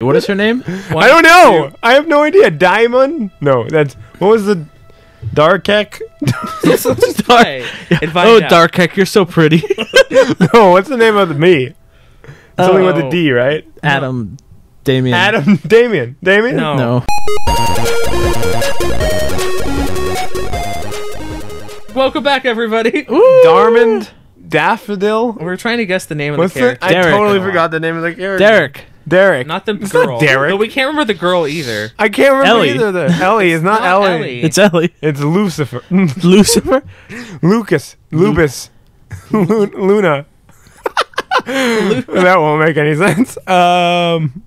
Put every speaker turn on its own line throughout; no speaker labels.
What is her name?
I don't know. I have no idea. Diamond? No, that's what was the Darkek?
Let's just play and find
oh,
out.
Dark Heck, you're so pretty.
no, what's the name of the me? Something with a
Oh.
Right?
Adam, Damien.
Adam, Damien, Damien.
No.
No.
Welcome back, everybody.
Darmond, Daffodil.
We're trying to guess the name of
What's
the
the?
character.
I
Derek.
totally forgot the name of the character.
Derek.
Derek.
not the
It's
girl.
not Derek.
But we can't remember the girl either.
I can't remember
Ellie.
either. The Ellie is not,
Not
Ellie.
Ellie.
It's Ellie.
It's Lucifer.
Lucifer.
Lucas. Lupus. Lu- Luna. that won't make any sense. Um,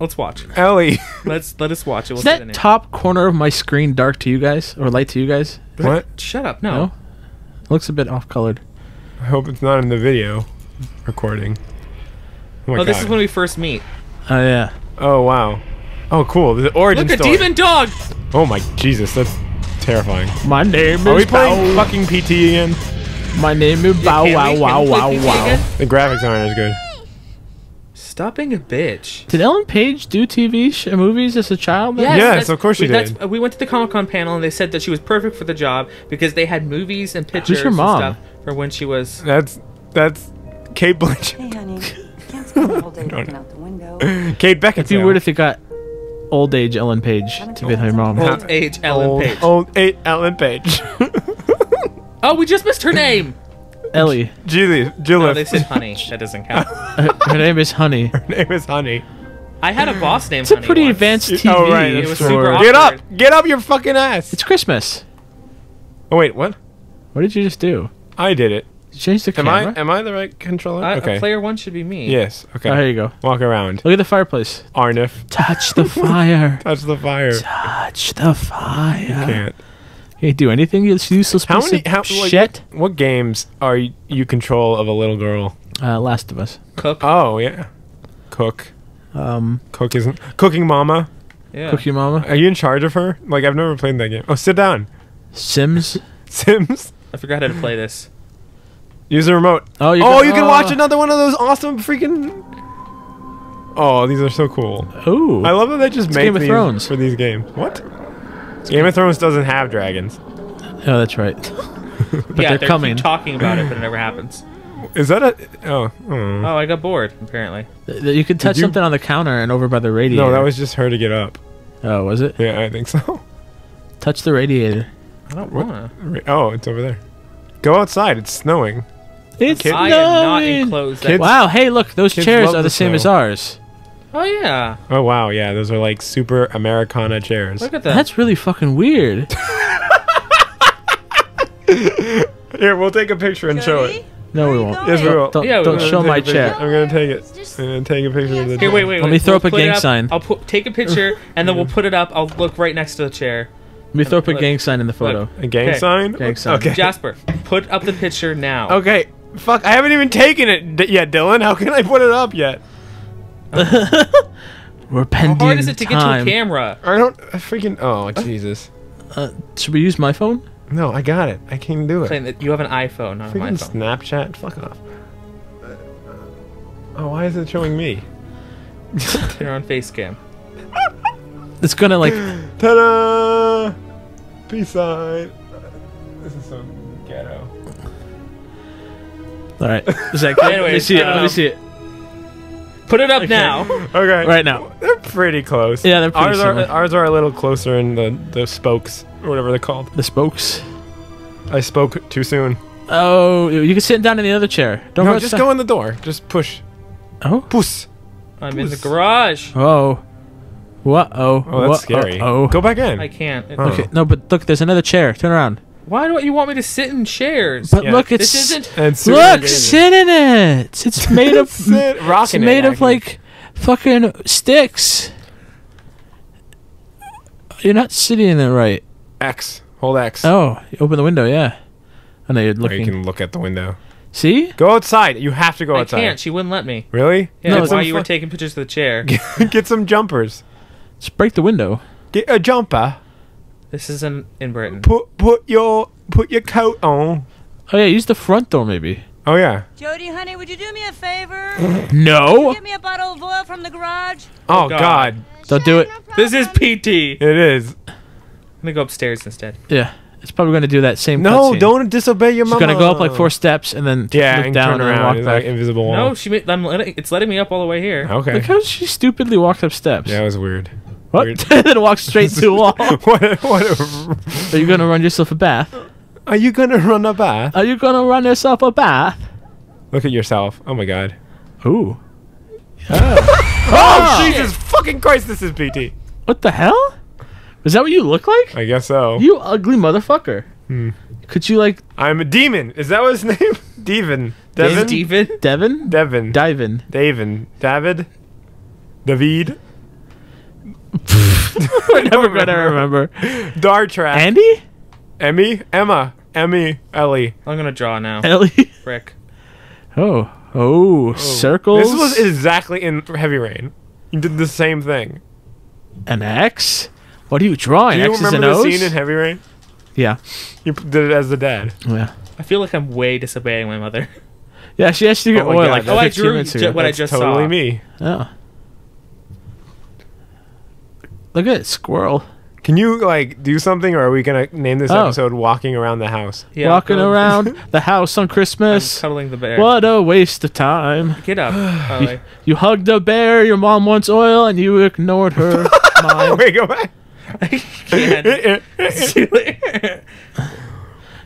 Let's watch.
Ellie.
Let's let us watch it. We'll
Is
say the name.
that top corner of my screen dark to you guys or light to you guys?
what?
Shut up. No.
No. It looks a bit off colored.
I hope it's not in the video recording. Oh, my
Oh, this
God.
is when we first meet.
Oh yeah.
Oh wow. Oh cool. The origin
Look, a demon dog.
Oh my Jesus, that's terrifying.
My name
Are we playing
Bow.
fucking PT again?
My name is Bow
can
Wow Wow
can we play
Wow Wow.
again?
The graphics aren't as good.
Stop being a bitch.
Did Ellen Page do TV sh- movies as a child?
Yes,
Yes, of course she
we, that's-
did.
we went to the Comic Con panel and they said that she was perfect for the job because they had movies and pictures
your mom?
and stuff for when she was.
That's that's Cate Blanchett.
Hey, honey. Can't the whole day looking out the window.
Kate Beckinsale.
It'd be weird if it got old age Ellen Page to be her mom.
Old age Ellen
old,
Page.
old eight Ellen Page.
Oh, we just missed her name.
Ellie.
Julie, Julie.
they said Honey. That doesn't count.
Her, her name is Honey.
Her name is Honey.
I had a boss named
It's a pretty
once.
advanced TV.
oh, right,
It was
for-
super
Get up! Get up your fucking ass!
It's Christmas.
Oh wait, what?
What did you just do?
I did it.
Did you change the
Am
camera?
I am I the right controller?
Uh,
okay.
Player one should be me.
Yes. Okay.
Oh, here you go.
Walk around.
Look at the fireplace.
Arnif.
Touch the fire.
Touch the fire.
Touch the fire.
You Can't.
Can't do anything. You useless
How
piece
many?
of
How like,
shit.
What games are y- you control of a little girl?
Uh, Last of Us.
Cook.
Oh yeah. Cook.
Um,
Cook isn't cooking mama.
yeah.
Cookie Mama.
Are you in charge of her? Like I've never played that game. Oh, sit down.
Sims.
Sims.
I forgot how to play this.
Use the remote.
Oh, you
oh,
can-
you can watch
oh.
another one of those awesome freaking. Oh, these are so cool.
Ooh.
I love that they just make
Game of
these
Thrones.
for these games. What? Game of Thrones doesn't have dragons.
Oh, that's right. but
yeah,
they're
they
coming.
Keep talking about it, but it never happens.
Is that a? Oh, oh.
Oh, I got bored. Apparently.
Th- th- You could touch
you-
something on the counter and over by the radiator.
no, that was just her to get up.
Oh, was it?
Yeah, I think so.
Touch the radiator.
I don't wanna.
Oh, it's over there. Go outside. It's snowing.
It's
Kid-
I am not
snowing.
enclosed.
Kids-
Wow, hey, look, those
Kids
chairs
love
are the
the
same as
snow.
ours.
Oh yeah.
Oh wow, yeah, those are like super Americana chairs.
Look at that.
That's really fucking weird.
Here, we'll take a picture and show it.
No, we won't.
Yes, we will.
Don't,
Yeah,
don't
we'll
show
take
my
a picture.
chair.
I'm gonna take it. I'm gonna take a picture of the.
Here, wait, wait,
Let
wait.
me throw
We'll
up a
put it
gang sign.
I'll put, take a picture and then we'll put it up. I'll look right next to the chair.
Let me throw up a
Look.
gang sign in the photo.
A gang
Okay.
sign.
Gang sign.
Okay.
Jasper, put up the picture now.
Okay. Fuck, I haven't even taken it d- yet, Dylan. How can I put it up yet?
We're
How
pending
hard is it to get to a camera?
I don't. I freaking. Oh Jesus.
Uh, should we use my phone?
No, I got it. I can't do it.
That you have an iPhone, not my
Freaking
phone.
Snapchat. Fuck off. Oh, why is it showing me?
You're on Facecam.
It's gonna like.
Ta-da! Peace sign. This is so ghetto.
All right. Is that good? let me see it. Let
um,
me see it.
Put it up now.
Okay.
Right now.
They're pretty close.
Yeah, they're pretty
ours are ours are a little closer in the the spokes or whatever they're called.
The spokes.
I spoke too soon.
Oh, you can sit down in the other chair. Don't
No, just go in the door. Just push.
Oh.
Push.
I'm in the garage.
Oh. What? Oh.
Oh, that's scary.
Oh.
Go back in.
I can't. It-
Oh.
Okay. No, but look, there's another chair. Turn around.
Why don't you want me to sit in chairs?
But
Yeah.
look, it's
this isn't.
And
look, sit in it. It's made of.
Sit,
it's
rocking it,
made of like fucking sticks. You're not sitting in it right.
X. Hold X.
Oh, you open the window. Yeah. I know you're
Or
looking.
you can look at the window.
See?
Go outside. You have to go
I
outside.
can't. She wouldn't let me.
Really?
Yeah,
No,
that's why you were taking pictures of the chair.
Get some jumpers.
Just break the window.
Get a jumper.
This isn't in Britain.
Put put your put your coat on.
Oh yeah, use the front door maybe.
Oh yeah.
Jodie, honey, would you do me a favor?
No.
Get me a bottle of oil from the garage.
Oh, oh
God.
God.
Don't do it.
This is PT.
It is.
I'm gonna go upstairs instead.
Yeah. It's probably going to do that same. Thing.
No,
cutscene.
don't disobey your mom.
She's
mama.
going to go up like four steps and then
Yeah,
look
and
down
turn
and walk
It's
back.
like invisible wall.
No, she. Made, I'm letting, it's letting me up all the way here.
Okay.
Look how she stupidly walked up steps.
Yeah, that was weird.
What? then walked straight to a wall.
what? What? A,
Are you going to run yourself a bath?
are you gonna run a bath?
Are you going to run yourself a bath?
Look at yourself. Oh my God.
Ooh.
Oh, Jesus fucking Christ! This is PT.
What the hell? Is that what you look like?
I guess so.
You ugly motherfucker.
Hmm.
Could you like
I'm a demon. Is that what his name? Devon. Devon.
Steven?
Devin?
Devon.
Divin.
Davin. David. David.
We're never gonna remember.
Dartrack.
Andy?
Emmy. Emma. Emmy. Ellie.
I'm gonna draw now.
Ellie?
Frick.
Oh. oh. Oh. Circles.
This was exactly in Heavy Rain. You did the same thing.
an X? What are you drawing?
Do you
X's
remember
and
the
O's?
scene in Heavy Rain?
yeah.
You p- did it as the dad.
Yeah.
I feel like I'm way disobeying my mother.
Yeah, she asked you to get
Oh my
oil
God,
like
that's-
Oh, I
15
drew
minutes
ju-
ago.
what I
That's
just
totally
saw.
me.
Oh. Look at it, squirrel.
Can you like do something, or are we gonna name this
Oh.
episode "Walking Around the House"?
Yeah,
Walking
go-
around the house on
I'm
Christmas.
cuddling the bear.
What a waste of time.
Get up.
You hugged a bear, your mom wants oil, and you ignored her.
Oh
Mine.
wait, go back.
I can't.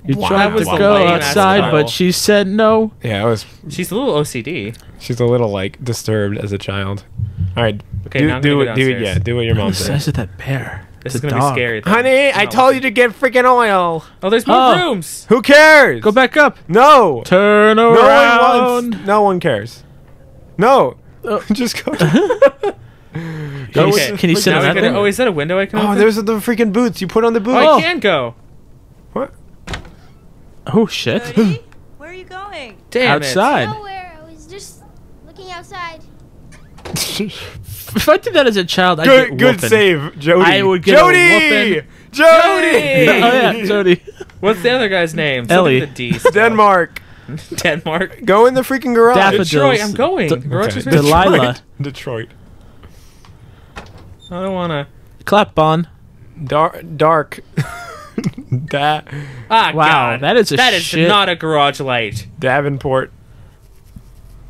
You
Wow,
tried
that was
to
a
go
lame-ass
outside,
title.
but she said no.
yeah, it was.
She's a little OCD.
She's a little like disturbed as a child. All right,
Okay,
do,
now I'm
do it.
go
Do it. Yeah, do what your
The
mom said.
size of that bear.
This
It's
is gonna
dog.
be scary. though.
Honey, I told you to get freaking oil.
Oh, there's more
Oh.
rooms.
Who cares?
Go back up.
No.
Turn around.
No one wants. No one cares. No.
Oh.
Just go.
Can you,
Okay.
can you sit
Now
on that
gotta- oh, is that a window I can
oh,
open?
there's the freaking boots. You put on the boots.
Oh,
Oh.
I can go.
What?
Oh shit!
Jodie, where are you going?
Damn
Outside.
Nowhere. I was just looking outside.
If I did that as a child, I'd
good,
get
good save, Jodie.
I would get
Jodie.
whooping.
Jodie.
Jodie!
oh yeah,
Jodie. What's the other guy's name?
Ellie.
Something with a D.
Denmark.
Denmark.
Go in the freaking garage.
Daffodils.
Detroit. I'm going.
D-
Garage
Okay.
is
Delilah.
Detroit.
I don't wanna.
Clap on.
Dark. Dark. da-
Ah,
Wow,
God.
that is a
That is
shit-
not a garage light.
Davenport.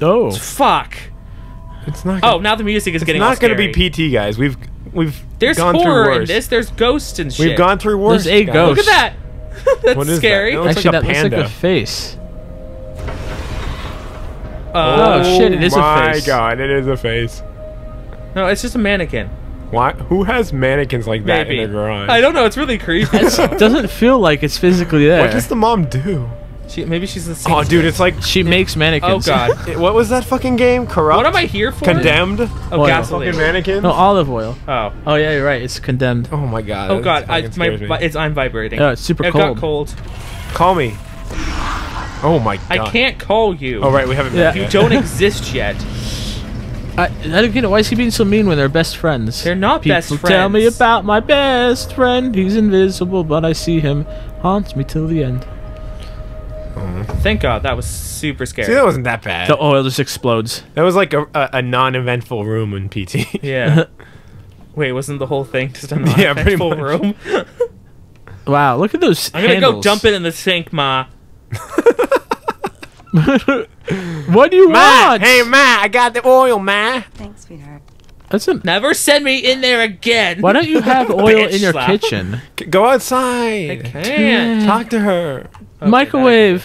Oh.
Fuck.
It's not.
Oh,
Gonna,
now the music is
it's
getting all
not going to be PT, guys. We've we've
There's
gone
horror
through
in this. There's ghosts and shit.
We've gone through worse.
There's a
guys.
ghost.
Look at that. That's
What is that?
scary.
It looks
Actually,
like a
that looks like
panda.
a face.
Uh,
Oh, shit, it is a face.
my god, it is a face.
no, it's just a mannequin.
Why? Who has mannequins like that
Maybe.
in their garage?
I don't know. It's really creepy.
It doesn't feel like it's physically there.
What does the mom do?
She, maybe she's the same.
Oh, dude, it's like
she makes mannequins.
Oh god.
it- what was that fucking game? Corrupt.
what am I here for?
Condemned.
Oh,
Oil.
gasoline.
Fucking mannequins.
No, olive oil.
Oh.
Oh yeah, you're right. It's condemned.
oh my god.
Oh god. I,
fucking
my,
scares
it's I'm vibrating.
Oh, it's super
it
cold.
got cold.
Call me. Oh my god.
I can't call you.
Oh right, we haven't.
Yeah.
met
You don't exist yet.
I, I don't get it. Why is he being so mean when they're best friends?
They're not
People
best friends.
tell me about my best friend. He's invisible, but I see him. Haunts me till the end. Uh-huh.
Thank God. That was super scary.
See, that wasn't that bad.
The oil just explodes.
That was like a, a, a non-eventful room in PT.
Yeah. Wait, wasn't the whole thing just a
Yeah, pretty
full
much.
room?
Wow, look at those
I'm gonna go dump it in the sink, Ma.
what do you
Ma,
want?
hey Ma, I got the oil, Ma.
Thanks, sweetheart.
That's a,
Never send me in there again.
why don't you have oil in your
slap.
kitchen?
Go outside.
I can't.
Talk to her.
Okay,
Microwave.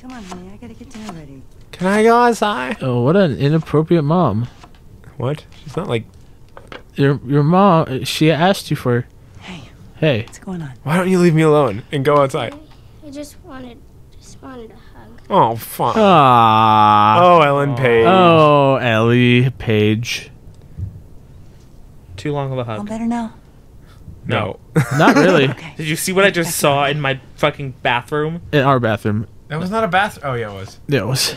Come on, honey. I gotta get dinner ready.
Can I go outside?
Oh, what an inappropriate mom.
What? She's not like.
Your your mom. Uh, she asked you for.
Hey,
Hey.
what's going on?
Why don't you leave me alone and go outside?
I just wanted, just wanted a hug.
Oh, fine. Oh, Ellen Page.
Oh, Ellie Page.
Too long of a
All
hug.
better now?
No.
Not really.
Okay.
Did you see what I just saw in my fucking bathroom?
In our bathroom.
that was not a bath. Oh yeah, it was.
Yeah, it was.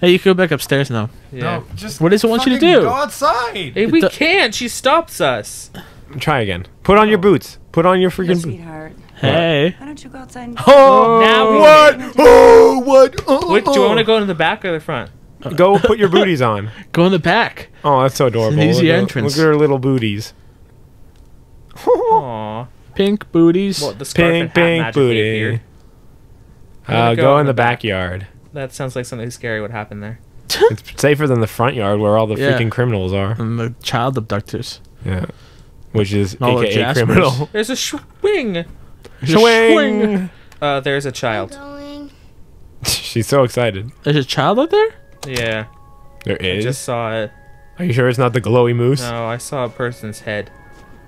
Hey, you can go back upstairs now.
Yeah.
just.
What does it want you to
fucking
do?
Go outside.
Hey, we
do-
can't. She stops us.
Try again. Put on your oh. boots. Put on your
Hey,
freaking boots.
sweetheart.
Hey.
Why don't you go outside and
Oh,
Now we oh,
what? Oh, what? Oh,
Wait, do you
oh.
want to go in the back or the front?
Go put your booties on.
Go in the back.
Oh, that's so adorable.
easy
look at-
entrance.
Look at her little booties.
Aw.
Pink booties.
Well, the scarf
Pink, pink booty.
appeared.
Uh,
gonna
go, in the backyard.
That sounds like something scary would happen there.
It's safer than the front yard where all the
Yeah.
freaking criminals are.
and the child abductors.
Yeah. Which is
All
AKA
Jaspers.
criminal.
There's a swing.
Swing.
Uh, there's a
I'm
child.
She's so excited.
There's a child out there?
Yeah,
There
I just saw it.
Are you sure it's not the glowy moose?
No, I saw a person's head.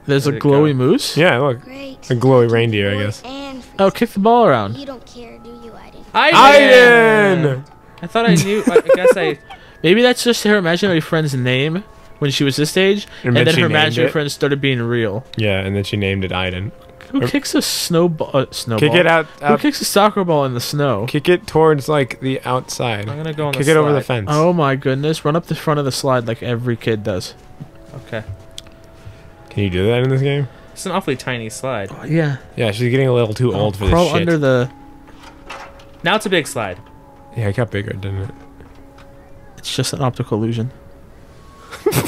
There's a
Where'd it go?
glowy moose?
Yeah, look.
Great.
A glowy reindeer, I guess.
And
Oh, kick the ball around.
you don't care, do you, Aiden?
Aiden!
I thought I knew. I guess I.
Maybe that's just her imaginary friend's name when she was this age,
And
and,
then
then her imaginary
it.
friend started being real.
Yeah, and then she named it Aiden.
Who
Or-
kicks a snowball? Uh, snowball.
Kick it out.
Who kicks a soccer ball in the snow?
kick it towards like the outside.
I'm gonna go on
Kick
the
it over the fence.
Oh my goodness! Run up the front of the slide like every kid does.
Okay.
Can you do that in this game?
It's an awfully tiny slide.
Oh, yeah.
Yeah, she's getting a little too old for this
Crawl
shit.
under the.
Now it's a big slide.
Yeah, it got bigger, didn't it?
It's just an optical illusion.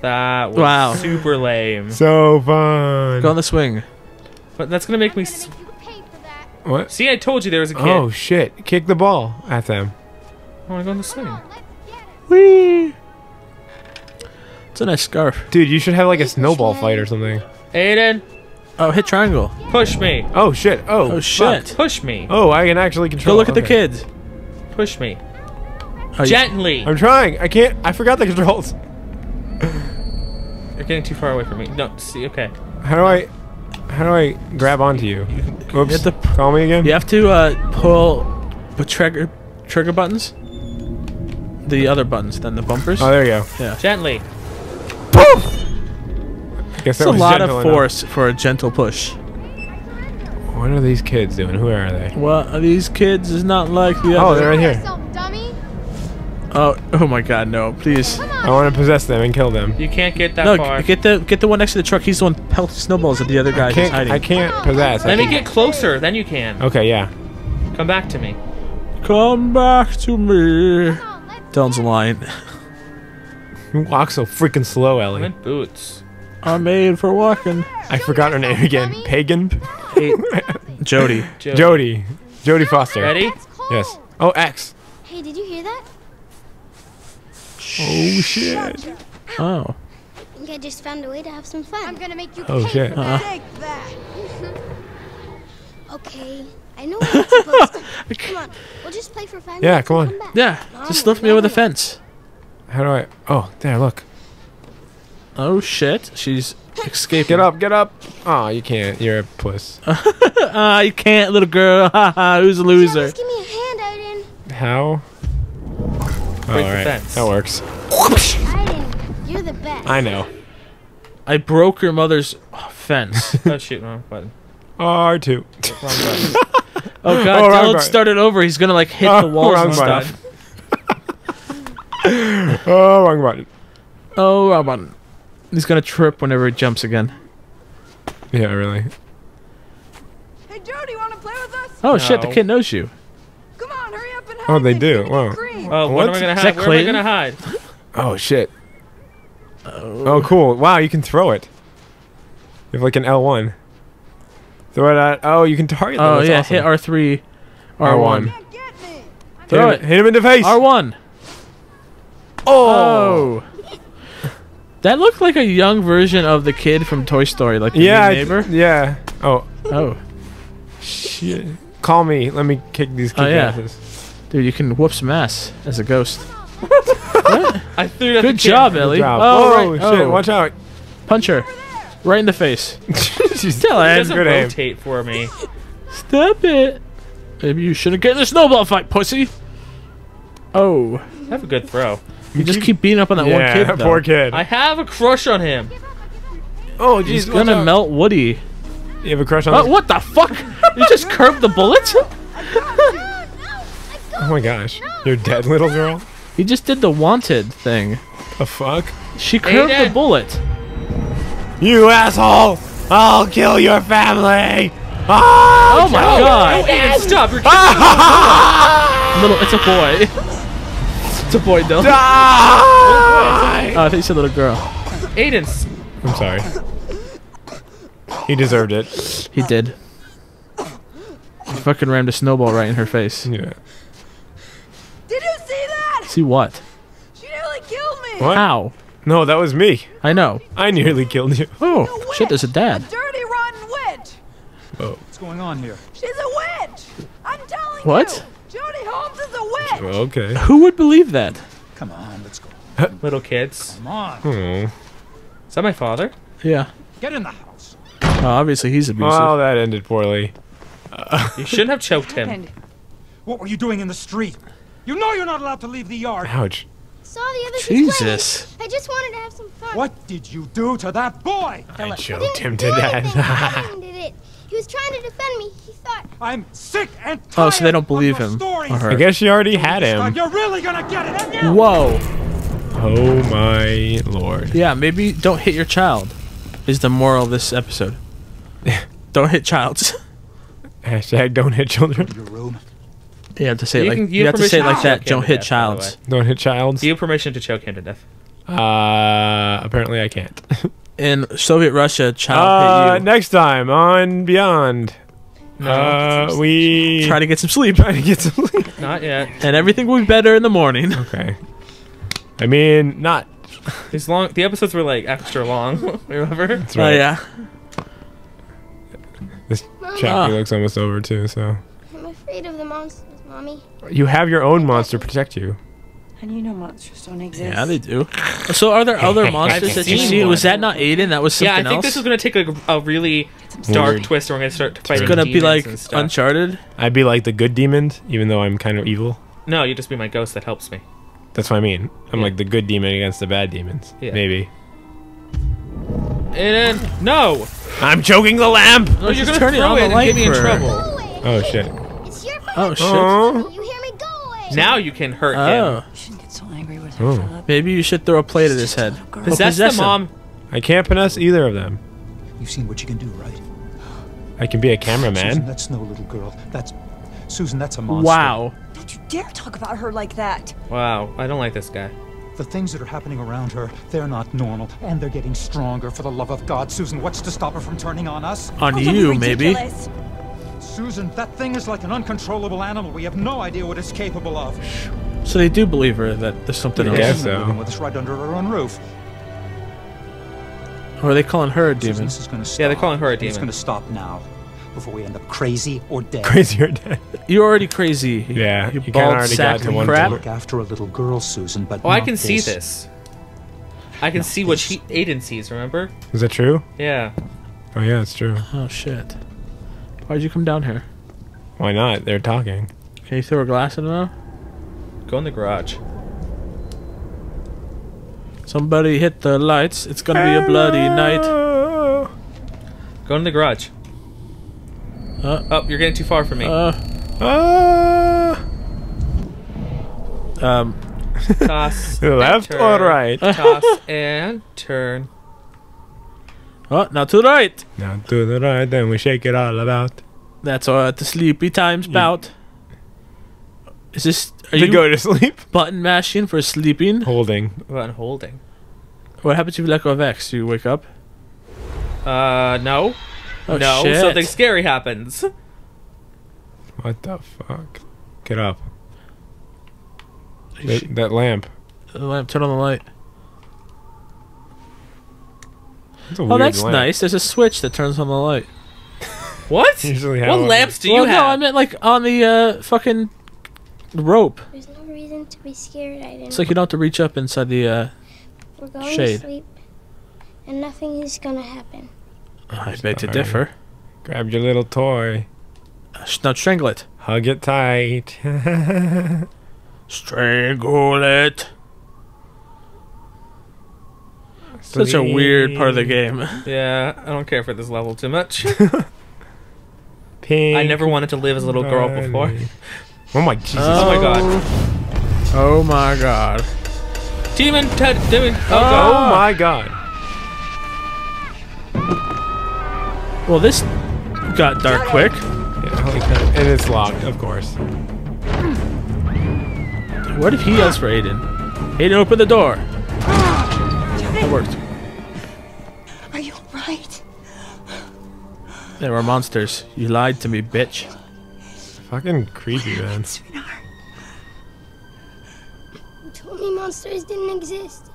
That was
Wow.
super lame.
So fun.
Go on the swing.
But that's gonna make me.
I'm
S-
gonna make you pay for that.
what?
See, I told you there was a kid.
Oh shit! Kick the ball at them.
I wanna go on the swing.
Come on, let's get it.
Whee! It's a nice scarf.
Dude, you should have like a snowball fight or something.
Aiden,
Oh, hit triangle.
push me.
Oh shit! Oh,
Oh
fuck.
shit!
Push me.
Oh, I can actually control.
Go look at the
okay.
kids.
Push me.
Oh, you-
Gently.
I'm trying. I can't. I forgot the controls.
You're getting too far away from me. No, see, okay.
How do I? How do I grab onto you? Oops.
have to-
Call me again.
You have to uh, pull the trigger trigger buttons. The other buttons, then the bumpers.
Oh, there you go. Yeah.
Gently.
Poof. Guess
It's a lot of
gentle enough.
force for a gentle push.
What are these kids doing? Who are they?
Well, these kids is not like the
Oh,
other.
they're right here.
Oh, oh my God, no! Please,
I want to possess them and kill them.
You can't get that
no!
far.
Get the get the one next to the truck. He's the one pelting snowballs at the other guy
I can't.
hiding.
I can't possess. I
Let me
can't-
get closer, then you can.
Okay, yeah.
Come back to me.
Come back to me.
Come on,
Dylan's
get
line.
You walk so freaking slow,
I'm
Ellie.
in boots.
I'm made for walking.
I forgot her name again. Pagan.
Hey, Jodie.
Joe.
Jodie. Jodie Foster.
Ready?
Yes. Oh, X.
Hey, did you hear that?
Oh shit.
Oh.
I think I just found a way to have some fun. I'm gonna make you
Oh
pay
shit.
for.
Take uh-huh. that.
Okay, I know what I'm supposed to. Come on, we'll just play for five
Yeah, come on.
back.
Yeah, just lift me over the fence.
How do I? Oh, there. Look.
Oh shit, she's escaping.
Get up. Get up. Oh, you can't. You're a puss.
Ah, you can't, little girl. Haha, who's a loser?
just give me a hand, Aiden.
How? Oh,
Break the
alright.
fence.
That works.
Aiden, you're the best.
I know.
I broke your mother's fence.
Oh shoot, wrong button.
R2.
Wrong button.
Oh god,
Oh, wrong
Dylan
button.
started over. He's gonna like hit
Oh,
the walls
wrong
and
button.
Stuff.
Oh, wrong button.
Oh, wrong button. He's gonna trip whenever he jumps again.
Yeah, really.
Hey, Jodie, want to play with us?
Oh shit, the kid knows you.
Come on, hurry up and oh, hide.
Oh, they do.
gonna
Wow.
green.
Oh, what,
What?
am I gonna
Is
hide? Where am I gonna hide?
Oh, shit. Oh. oh, cool. Wow, you can throw it. You have like an L1. Throw it at. Oh, you can target them.
Oh
That's
yeah,
awesome.
hit R three, R
R1.
one,
Can't get me.
Hit
throw
him,
it.
hit him in the face.
R one.
Oh.
Oh. That looked like a young version of the kid from Toy Story, like the
Yeah.
mean
I-
neighbor.
Yeah. Oh,
Oh,
shit. Call me. Let me kick these
Oh, yeah.
asses.
dude, you can whoop some ass as a ghost.
I threw it at
Good
the kid.
job,
Good
Ellie.
job.
Oh,
oh,
right.
shit.
Oh.
Watch out.
Punch her, right in the face.
She's
still
It
her.
doesn't
Good aim.
rotate for me.
Stop it. Maybe you shouldn't get in a snowball fight, pussy. Oh,
Have a good throw.
You just keep beating up on that one kid. Though.
poor kid.
I have a crush on him.
oh,
He's gonna
out.
melt Woody.
You have a crush on
Oh,
this?
what the fuck? you just curved the bullet?
Oh my gosh. You're dead, little girl?
He just did the wanted thing.
The fuck?
She curved the
Aiden.
bullet.
You asshole! I'll kill your family! Ah!
Oh my god!
Aiden, stop! You're
Little, it's a boy. It's a boy, Dylan.
Die!
Oh, I think you said little girl.
Aiden,
I'm sorry. He deserved it.
He did. He fucking rammed a snowball right in her face.
Yeah.
Did you see that?
See what?
She nearly killed me.
What?
How?
No, that was me.
I know.
I nearly killed you.
Oh,
A
shit, there's a
witch.
dad.
A dirty, rotten witch.
Oh.
What's going on here?
She's a witch. I'm telling
What?
you. Jodie Holmes is a. Oh,
okay.
Who would believe that?
Come on, let's go.
little kids.
Come on.
Oh.
Is that my father?
Yeah.
Get in the house.
Oh, obviously he's abusive.
Well, that ended poorly.
You shouldn't have choked him.
What were you doing in the street? You know you're not allowed to leave the yard.
Ouch.
Saw the others
Jesus.
playing. I just wanted to have some fun.
What did you do to that boy?
I
I
choked
didn't
him
do
to
anything.
death.
Aiden did it. He was trying to defend me. He thought
I'm sick and tired
Oh, so they don't
of
believe him
stories.
I guess she already had him.
You're really gonna get it.
Whoa.
Oh my lord.
Yeah, maybe don't hit your child. Is the moral of this episode? don't hit childs.
Hashtag don't hit children.
Your room.
You have to say it
You
like
can- you
you
have
have to say it like that. Don't hit
death,
childs.
Don't hit childs.
Do you have permission to choke him to death?
Uh, apparently I can't.
In Soviet Russia, child
Uh,
hit you.
next time on Beyond. Uh, we
Try to get some sleep,
try to get some sleep.
Not yet.
and everything will be better in the morning.
Okay. I mean, not.
These long. The episodes were like extra long. Remember?
That's
Oh
right.
yeah.
This chapter
Ah.
looks almost over too. So
I'm afraid of the monsters, Mommy.
you have your own monster protect you.
And you know monsters don't exist.
Yeah, they do. So are there other monsters that you
seen
see? Was that not Aiden? That was something Yeah,
I think
else.
this is gonna take a, a really dark
Weird.
twist. Where we're gonna start fighting.
it's gonna be like. Uncharted.
I'd be like the good demons, even though I'm kind of evil.
No, you just be my ghost that helps me.
That's what I mean. I'm
Yeah.
like the good demon against the bad demons.
Yeah.
Maybe.
Aiden, no!
I'm choking the lamp.
No, you're gonna
turning
throw
on
it
the
and get me in trouble.
Oh shit.
It's your oh, fault.
Oh shit.
Oh.
You hear me? Go away.
Now you can hurt
Oh,
him.
Oh.
Maybe you should throw a plate at his head.
Girl.
Or
Possess the mom.
I can't possess either of them.
You've seen what you can do, right?
I can be a cameraman.
Susan,
cameraman.
that's no little girl. That's Susan. That's a monster.
Wow.
Don't you dare talk about her like that.
Wow, I don't like this guy.
The things that are happening around her, they're not normal, and they're getting stronger. For the love of God, Susan, what's to stop her from turning on us?
On
Don't
you, maybe.
Susan, that thing is like an uncontrollable animal. We have no idea what it's capable of.
So they do believe her that there's something
I
else.
guess
She's
so.
living with us right under our own roof.
Or are they calling her a
Susan,
demon?
this is going to stop.
Yeah, they're calling her a
and It's going to stop now, before we end up crazy or dead.
Crazy or dead.
You're already crazy.
Yeah,
You
you kinda
bald
already
sack
got to one
crap.
Look after a little girl, Susan, but
Oh, I
not
can see
this.
this. I can
Not
see what
this.
she Aiden sees. Remember?
Is that true?
Yeah.
Oh yeah, it's true.
Oh shit. Why'd you come down here?
Why not? They're talking.
Can you throw a glass at him now?
Go in the garage.
Somebody hit the lights. It's gonna be a bloody night.
Go in the garage.
Uh,
Oh, you're getting too far from me.
uh,
Ah.
um,
Toss. and
Left
turn.
or right?
Toss and turn.
oh, now to the right.
Now to the right, then we shake it all about.
That's what the sleepy time's about. Is this are
to
you
go to sleep.
button mashing for sleeping?
Holding.
What about holding?
What happens if you let go of X? You wake up?
Uh, no.
Oh
no,
shit!
something scary happens.
What the fuck? Get up. That, that lamp.
the lamp. Turn on the light.
That's a
Oh,
weird
that's
lamp.
nice. There's a switch that turns on the light.
What?
Usually how
what lamps do
well,
you
no. I meant like on the uh, fucking rope.
There's no reason to be scared, Aiden.
It's like you don't have to reach up inside the. uh...
We're going
shade.
to sleep, and nothing is gonna happen.
I beg to differ.
Grab your little toy.
Uh, sh- Now strangle it.
Hug it tight.
Strangle it. Such a weird part of the game.
yeah, I don't care for this level too much.
Pink
I never wanted to live as a little girl before.
Oh my Jesus.
Oh my god.
Oh my god.
Demon, Ted, demon. Oh,
Oh
god.
my ah. god.
Well, this got dark quick.
Yeah. And it's locked, of course.
What if he yells for Aiden? Aiden, open the door. That worked.
Are you alright?
There were monsters. You lied to me, bitch.
Fucking creepy, man.
Sweetheart.
You told me monsters didn't exist.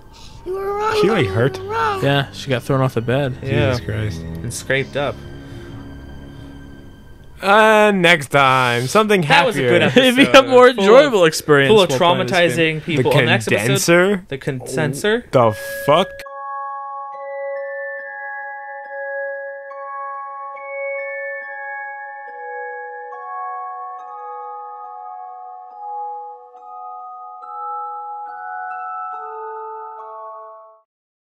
You were wrong.
She, like, hurt?
Wrong.
Yeah, she got thrown off the bed.
Yeah.
Jesus Christ.
And scraped up.
Uh, next time. Something
That
happier.
was a good episode.
It'd be a more
Full of-
enjoyable experience.
Full of
while playing
traumatizing
The
people. On the next episode,
condenser?
the condenser.
The fuck?